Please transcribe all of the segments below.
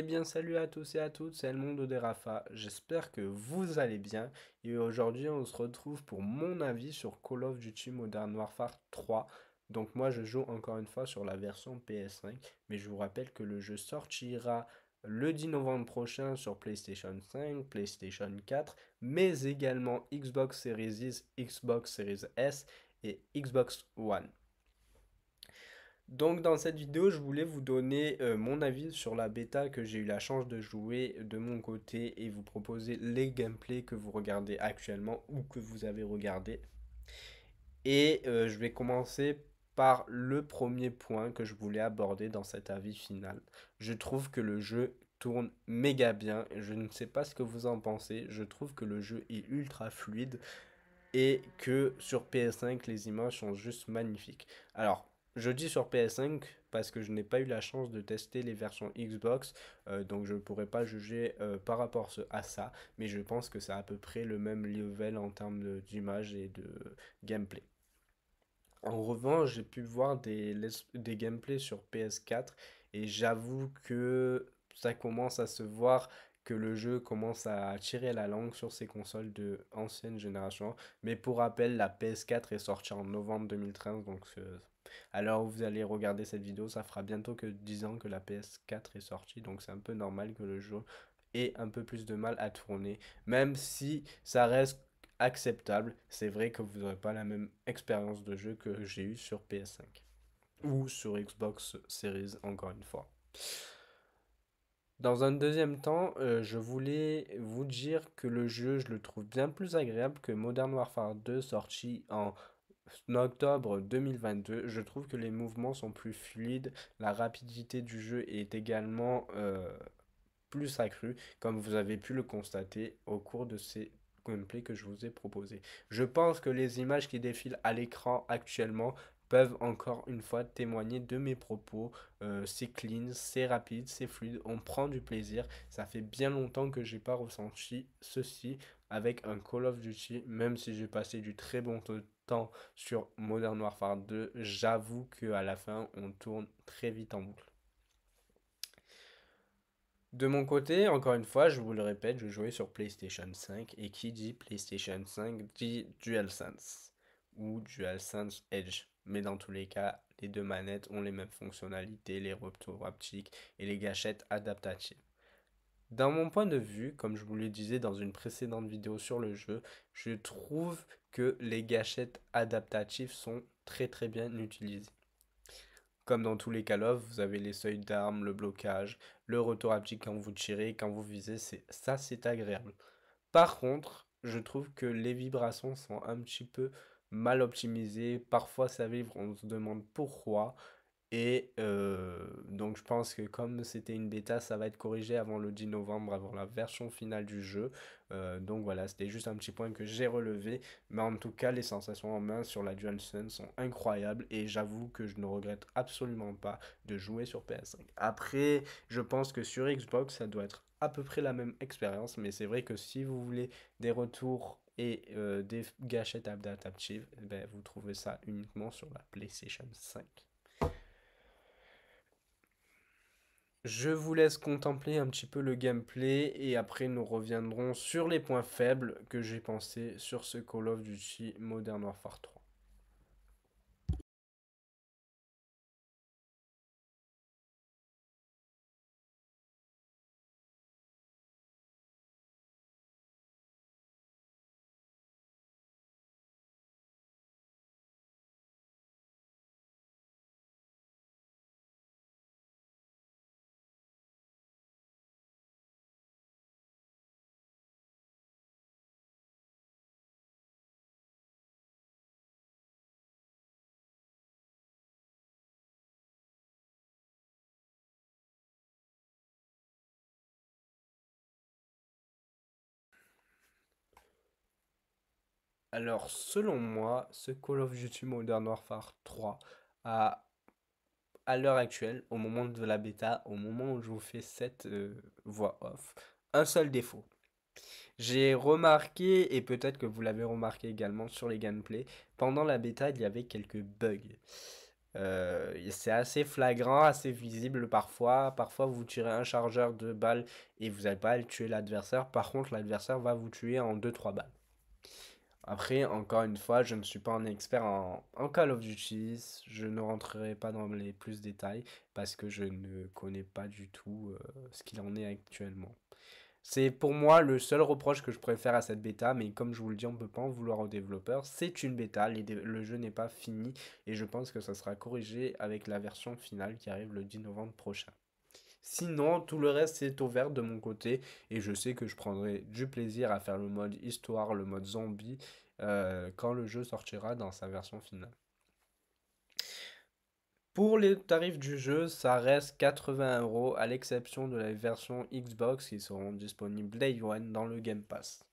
Eh bien salut à tous et à toutes, c'est le monde des Rafa, j'espère que vous allez bien et aujourd'hui on se retrouve pour mon avis sur Call of Duty Modern Warfare 3. Donc moi je joue encore une fois sur la version PS5 mais je vous rappelle que le jeu sortira le 10 novembre prochain sur PlayStation 5, PlayStation 4 mais également Xbox Series X, Xbox Series S et Xbox One. Donc dans cette vidéo, je voulais vous donner euh, mon avis sur la bêta que j'ai eu la chance de jouer de mon côté et vous proposer les gameplays que vous regardez actuellement ou que vous avez regardé. Et euh, je vais commencer par le premier point que je voulais aborder dans cet avis final. Je trouve que le jeu tourne méga bien. Je ne sais pas ce que vous en pensez. Je trouve que le jeu est ultra fluide et que sur PS5 les images sont juste magnifiques. Alors je dis sur PS5 parce que je n'ai pas eu la chance de tester les versions Xbox, euh, donc je ne pourrais pas juger euh, par rapport à ça, mais je pense que c'est à peu près le même level en termes d'image et de gameplay. En revanche, j'ai pu voir des, des gameplays sur PS4 et j'avoue que ça commence à se voir que le jeu commence à tirer la langue sur ces consoles de ancienne génération. Mais pour rappel, la PS4 est sortie en novembre 2013, donc euh, alors vous allez regarder cette vidéo, ça fera bientôt que 10 ans que la PS4 est sortie, donc c'est un peu normal que le jeu ait un peu plus de mal à tourner, même si ça reste acceptable, c'est vrai que vous n'aurez pas la même expérience de jeu que j'ai eu sur PS5 ou sur Xbox Series encore une fois. Dans un deuxième temps, euh, je voulais vous dire que le jeu, je le trouve bien plus agréable que Modern Warfare 2 sorti en octobre 2022, je trouve que les mouvements sont plus fluides, la rapidité du jeu est également euh, plus accrue, comme vous avez pu le constater au cours de ces gameplays que je vous ai proposés. Je pense que les images qui défilent à l'écran actuellement peuvent encore une fois témoigner de mes propos. Euh, c'est clean, c'est rapide, c'est fluide, on prend du plaisir. Ça fait bien longtemps que j'ai pas ressenti ceci avec un Call of Duty, même si j'ai passé du très bon temps sur Modern Warfare 2, j'avoue que à la fin on tourne très vite en boucle. De mon côté, encore une fois, je vous le répète, je jouais sur PlayStation 5 et qui dit PlayStation 5 dit DualSense ou DualSense Edge. Mais dans tous les cas, les deux manettes ont les mêmes fonctionnalités, les retours haptiques et les gâchettes adaptatives. Dans mon point de vue, comme je vous le disais dans une précédente vidéo sur le jeu, je trouve que les gâchettes adaptatives sont très très bien utilisées. Comme dans tous les Call of, vous avez les seuils d'armes, le blocage, le retour haptique quand vous tirez, quand vous visez, ça c'est agréable. Par contre, je trouve que les vibrations sont un petit peu mal optimisées, parfois ça vibre, on se demande pourquoi. Et euh, donc je pense que comme c'était une bêta, ça va être corrigé avant le 10 novembre, avant la version finale du jeu. Euh, donc voilà, c'était juste un petit point que j'ai relevé. Mais en tout cas, les sensations en main sur la DualSense sont incroyables. Et j'avoue que je ne regrette absolument pas de jouer sur PS5. Après, je pense que sur Xbox, ça doit être à peu près la même expérience. Mais c'est vrai que si vous voulez des retours et euh, des gâchettes adaptatives, eh ben, vous trouvez ça uniquement sur la PlayStation 5. Je vous laisse contempler un petit peu le gameplay et après nous reviendrons sur les points faibles que j'ai pensé sur ce Call of Duty Modern Warfare 3. Alors, selon moi, ce Call of Duty Modern Warfare 3 a, à l'heure actuelle, au moment de la bêta, au moment où je vous fais cette euh, voix off, un seul défaut. J'ai remarqué, et peut-être que vous l'avez remarqué également sur les gameplays, pendant la bêta, il y avait quelques bugs. Euh, c'est assez flagrant, assez visible parfois. Parfois, vous tirez un chargeur de balles et vous n'allez pas tuer l'adversaire. Par contre, l'adversaire va vous tuer en 2-3 balles. Après, encore une fois, je ne suis pas un expert en, Call of Duty. Je ne rentrerai pas dans les plus détails parce que je ne connais pas du tout euh, ce qu'il en est actuellement. C'est pour moi le seul reproche que je préfère à cette bêta, mais comme je vous le dis, on ne peut pas en vouloir aux développeurs. C'est une bêta, le jeu n'est pas fini et je pense que ça sera corrigé avec la version finale qui arrive le 10 novembre prochain. Sinon, tout le reste est ouvert de mon côté et je sais que je prendrai du plaisir à faire le mode histoire, le mode zombie euh, quand le jeu sortira dans sa version finale. Pour les tarifs du jeu, ça reste 80 euros à l'exception de la version Xbox qui seront disponibles Day One dans le Game Pass.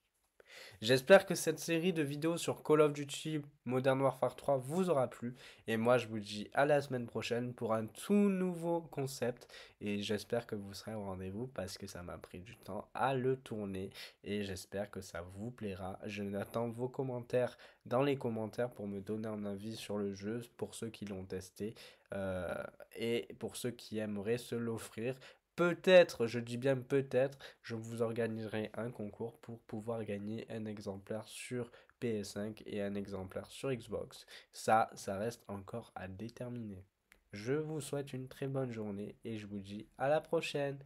J'espère que cette série de vidéos sur Call of Duty Modern Warfare 3 vous aura plu. Et moi, je vous dis à la semaine prochaine pour un tout nouveau concept. Et j'espère que vous serez au rendez-vous parce que ça m'a pris du temps à le tourner. Et j'espère que ça vous plaira. Je n'attends vos commentaires dans les commentaires pour me donner un avis sur le jeu pour ceux qui l'ont testé. Euh, et pour ceux qui aimeraient se l'offrir peut-être, je dis bien peut-être, je vous organiserai un concours pour pouvoir gagner un exemplaire sur PS5 et un exemplaire sur Xbox. Ça, ça reste encore à déterminer. Je vous souhaite une très bonne journée et je vous dis à la prochaine.